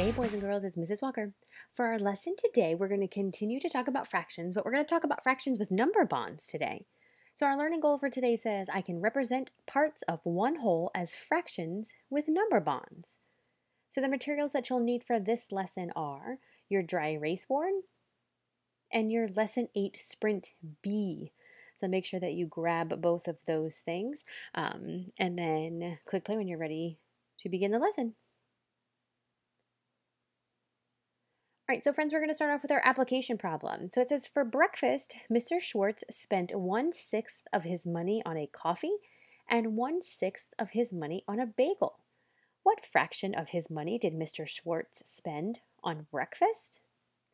Hey, boys and girls, it's Mrs. Walker. For our lesson today, we're going to continue to talk about fractions, but we're going to talk about fractions with number bonds today. So, our learning goal for today says I can represent parts of one whole as fractions with number bonds. So, the materials that you'll need for this lesson are your dry erase board and your lesson 8 sprint B. So, make sure that you grab both of those things um, and then click play when you're ready to begin the lesson. All right, so friends, we're going to start off with our application problem. So it says, for breakfast, Mr. Schwartz spent one-sixth of his money on a coffee and one-sixth of his money on a bagel. What fraction of his money did Mr. Schwartz spend on breakfast?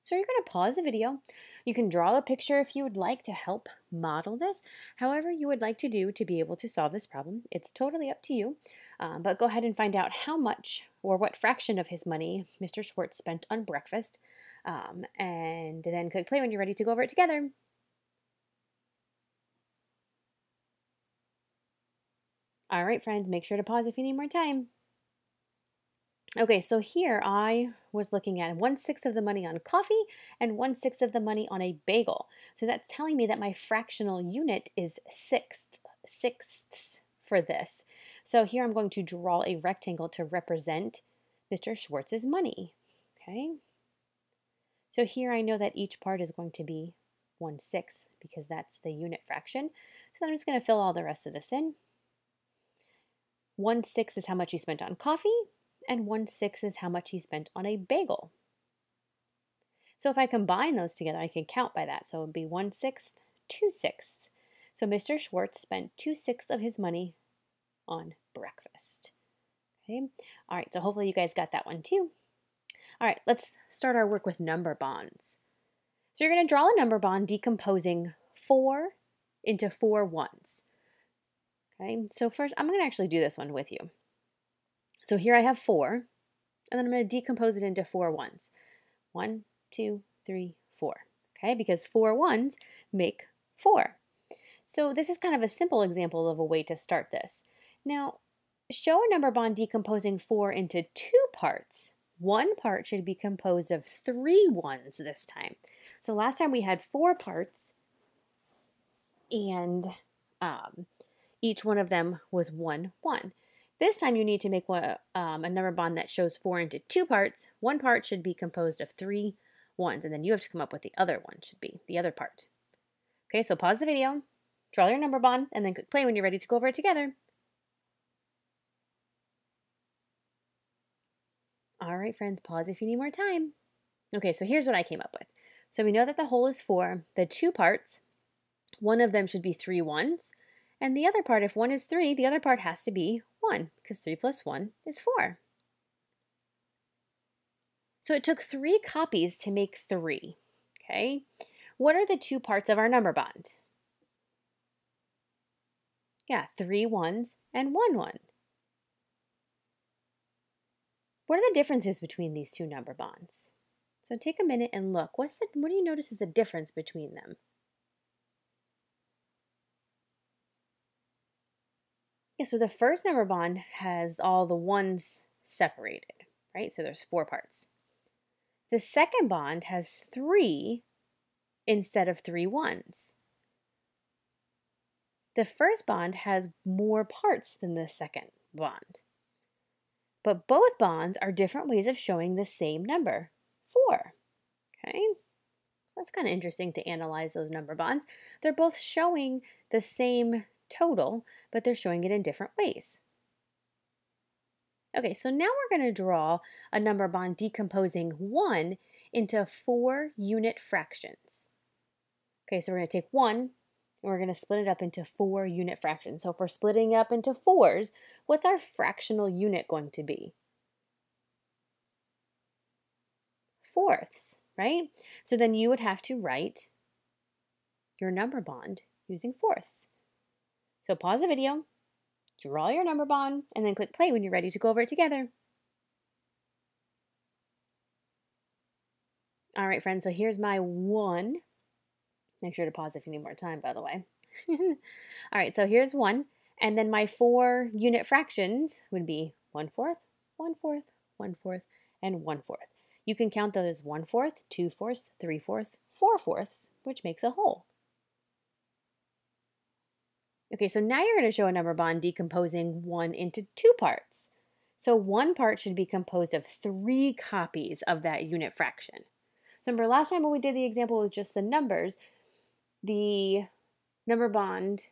So you're going to pause the video. You can draw a picture if you would like to help model this. However you would like to do to be able to solve this problem, it's totally up to you. Um, but go ahead and find out how much or what fraction of his money Mr. Schwartz spent on breakfast. Um, and then click play when you're ready to go over it together. All right, friends, make sure to pause if you need more time. Okay, so here I was looking at one sixth of the money on coffee and one sixth of the money on a bagel. So that's telling me that my fractional unit is sixth, sixths for this. So here I'm going to draw a rectangle to represent Mr. Schwartz's money. Okay. So here I know that each part is going to be one sixth because that's the unit fraction. So I'm just going to fill all the rest of this in. One sixth is how much he spent on coffee and one sixth is how much he spent on a bagel. So if I combine those together, I can count by that. So it would be one sixth, two sixths. So Mr. Schwartz spent two sixths of his money on breakfast. Okay, all right, so hopefully you guys got that one too. All right, let's start our work with number bonds. So you're going to draw a number bond decomposing four into four ones. Okay, so first I'm going to actually do this one with you. So here I have four, and then I'm going to decompose it into four ones. One, two, three, four. Okay, because four ones make four. So this is kind of a simple example of a way to start this. Now, show a number bond decomposing four into two parts. One part should be composed of three ones this time. So last time we had four parts, and um, each one of them was one one. This time you need to make um, a number bond that shows four into two parts. One part should be composed of three ones, and then you have to come up with the other one should be, the other part. Okay, so pause the video, draw your number bond, and then click play when you're ready to go over it together. All right, friends, pause if you need more time. Okay, so here's what I came up with. So we know that the whole is four. The two parts, one of them should be three ones, and the other part, if one is 3, the other part has to be 1, because 3 plus 1 is 4. So it took three copies to make 3. Okay, what are the two parts of our number bond? Yeah, three ones and one one. What are the differences between these two number bonds? So take a minute and look. What's the, what do you notice is the difference between them? Yeah, so the first number bond has all the ones separated, right? So there's four parts. The second bond has three instead of three ones. The first bond has more parts than the second bond. But both bonds are different ways of showing the same number, four. Okay, so that's kind of interesting to analyze those number bonds. They're both showing the same total, but they're showing it in different ways. Okay, so now we're going to draw a number bond decomposing 1 into four unit fractions. Okay, so we're going to take 1 and we're going to split it up into four unit fractions. So if we're splitting up into fours, what's our fractional unit going to be? Fourths, right? So then you would have to write your number bond using fourths. So pause the video, draw your number bond, and then click play when you're ready to go over it together. All right, friends, so here's my one. Make sure to pause if you need more time, by the way. All right, so here's one. And then my four unit fractions would be one fourth, one fourth, one fourth, and one fourth. You can count those one fourth, 2 fourths, 3 fourths, 4 fourths, which makes a whole. Okay, so now you're going to show a number bond decomposing 1 into two parts. So one part should be composed of three copies of that unit fraction. So remember last time when we did the example with just the numbers, the number bond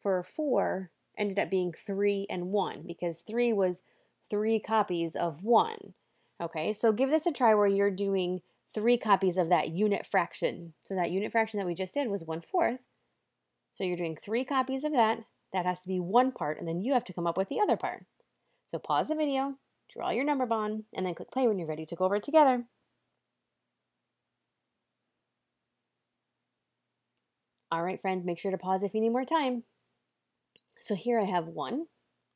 for 4 ended up being 3 and 1 because 3 was three copies of 1. Okay, so give this a try where you're doing three copies of that unit fraction. So that unit fraction that we just did was 1 fourth. So you're doing three copies of that. That has to be one part, and then you have to come up with the other part. So pause the video, draw your number bond, and then click play when you're ready to go over it together. All right, friends, make sure to pause if you need more time. So here I have one.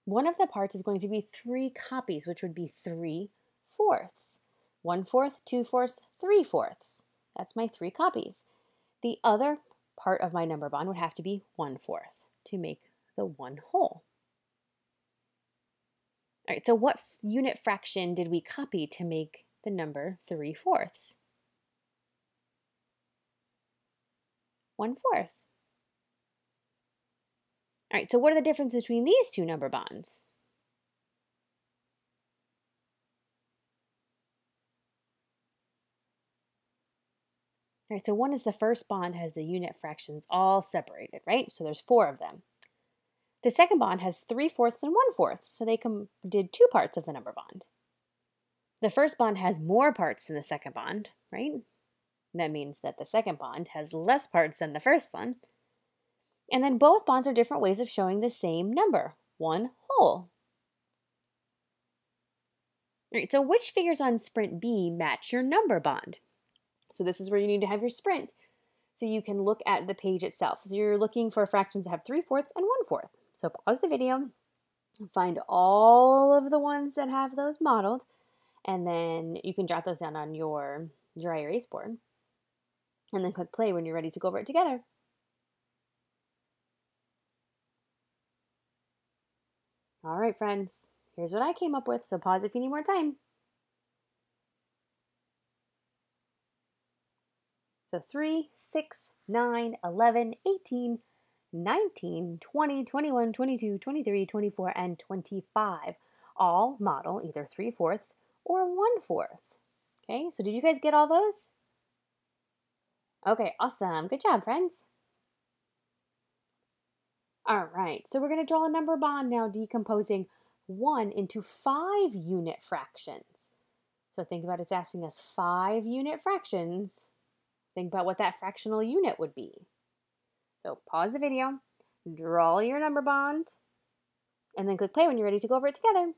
One of the parts is going to be three copies, which would be three fourths. One fourth, two fourths, three fourths. That's my three copies. The other part of my number bond would have to be one fourth to make the one whole. All right, so what unit fraction did we copy to make the number 3 fourths? 1 fourth. All right, so what are the differences between these two number bonds? All right, so one is the first bond has the unit fractions all separated, right? So there's four of them. The second bond has three fourths and one fourth, so they did two parts of the number bond. The first bond has more parts than the second bond, right? That means that the second bond has less parts than the first one. And then both bonds are different ways of showing the same number, one whole. All right, so which figures on sprint B match your number bond? So this is where you need to have your sprint. So you can look at the page itself. So you're looking for fractions that have 3 fourths and 1 fourth. So pause the video, find all of the ones that have those modeled, and then you can jot those down on your dry erase board. And then click play when you're ready to go over it together. All right, friends, here's what I came up with, so pause if you need more time. So 3, 6, 9, 11, 18, 19, 20, 21, 22, 23, 24, and 25 all model either 3 fourths or 1 fourth. Okay, so did you guys get all those? Okay, awesome. Good job, friends. All right, so we're going to draw a number bond now decomposing 1 into 5 unit fractions. So think about it's asking us 5 unit fractions. Think about what that fractional unit would be. So pause the video, draw your number bond, and then click play when you're ready to go over it together.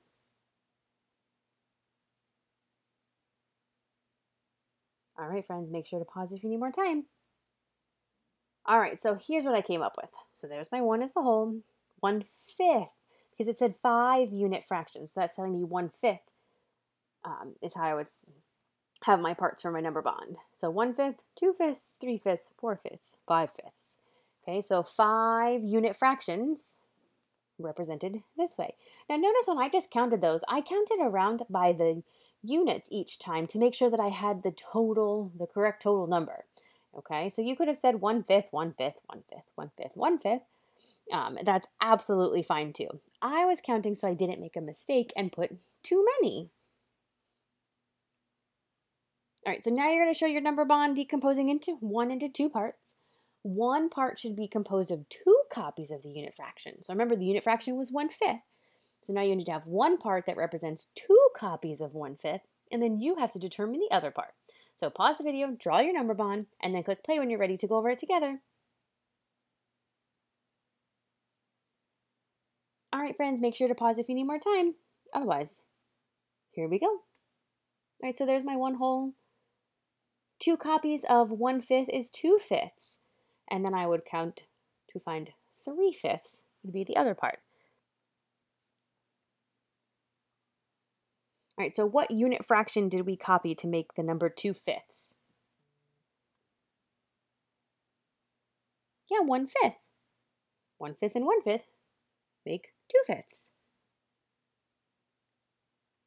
All right, friends, make sure to pause if you need more time. All right, so here's what I came up with. So there's my one as the whole, one fifth, because it said five unit fractions. So that's telling me one fifth um, is how I would have my parts for my number bond. So one fifth, two fifths, three fifths, four fifths, five fifths. Okay, so five unit fractions represented this way. Now notice when I just counted those, I counted around by the units each time to make sure that I had the total, the correct total number. Okay, so you could have said one fifth, one fifth, one fifth, one fifth, one fifth. Um, that's absolutely fine too. I was counting so I didn't make a mistake and put too many. All right, so now you're going to show your number bond decomposing into one into two parts one part should be composed of two copies of the unit fraction. So remember, the unit fraction was one fifth. So now you need to have one part that represents two copies of one fifth, and then you have to determine the other part. So pause the video, draw your number bond, and then click play when you're ready to go over it together. All right, friends, make sure to pause if you need more time. Otherwise, here we go. All right, so there's my one whole. Two copies of one fifth is two fifths and then I would count to find 3 fifths would be the other part. All right, so what unit fraction did we copy to make the number 2 fifths? Yeah, 1 fifth. 1 fifth and 1 fifth make 2 fifths.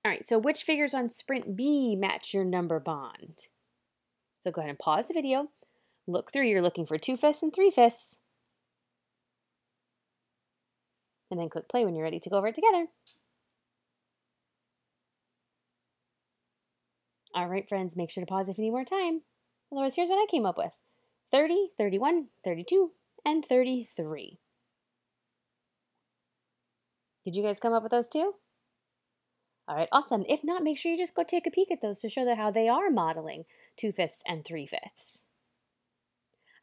All right, so which figures on sprint B match your number bond? So go ahead and pause the video. Look through, you're looking for 2 fifths and 3 fifths. And then click play when you're ready to go over it together. All right, friends, make sure to pause if you need more time. Otherwise, here's what I came up with 30, 31, 32, and 33. Did you guys come up with those too? All right, awesome. If not, make sure you just go take a peek at those to show that how they are modeling 2 fifths and 3 fifths.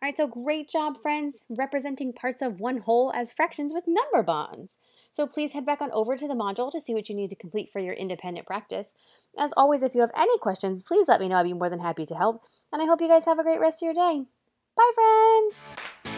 All right, so great job, friends, representing parts of one whole as fractions with number bonds. So please head back on over to the module to see what you need to complete for your independent practice. As always, if you have any questions, please let me know. I'd be more than happy to help. And I hope you guys have a great rest of your day. Bye, friends!